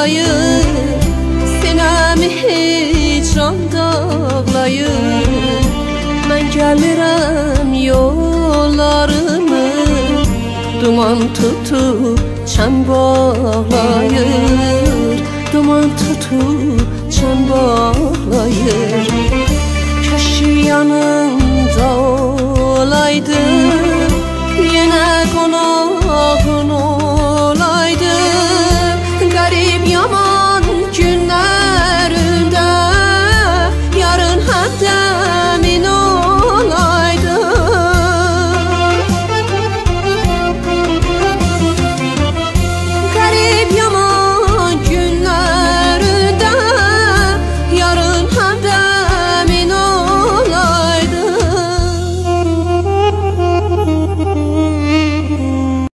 bağlayır Sinəmi hicran dağlayır Mən gəlirəm yollarımı. Duman tutup çəm bağlayır. Duman tutup çəm bağlayır. Köşü yanında